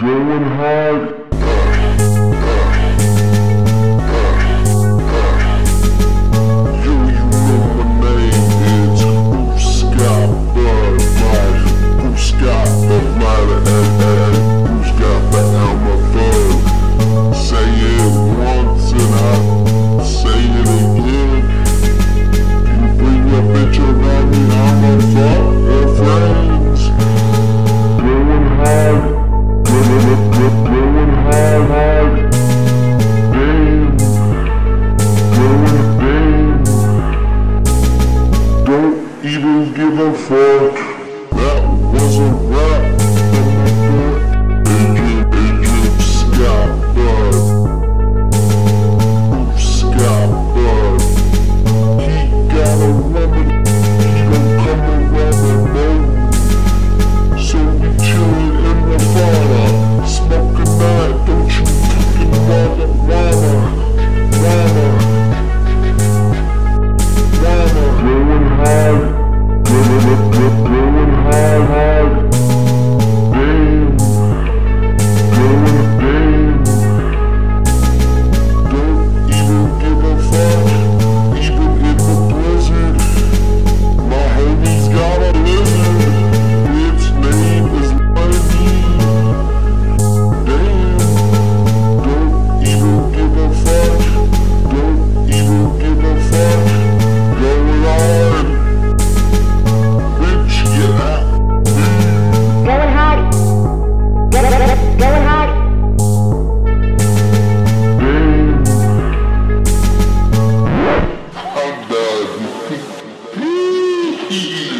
Going hard. Don't even give a fuck. That was a right. He